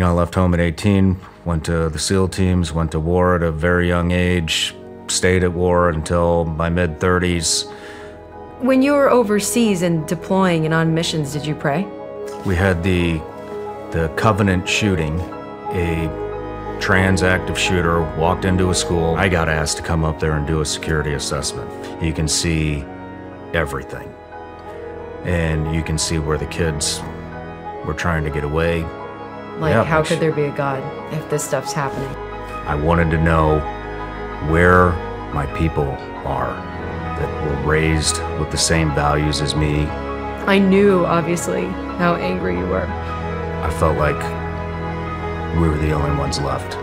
You know, I left home at 18, went to the SEAL teams, went to war at a very young age, stayed at war until my mid 30s. When you were overseas and deploying and on missions, did you pray? We had the the Covenant shooting. A trans active shooter walked into a school. I got asked to come up there and do a security assessment. You can see everything. And you can see where the kids were trying to get away. Like, Yeah, how could there be a God if this stuff's happening? I wanted to know where my people are that were raised with the same values as me. I knew, obviously, how angry you were. I felt like we were the only ones left.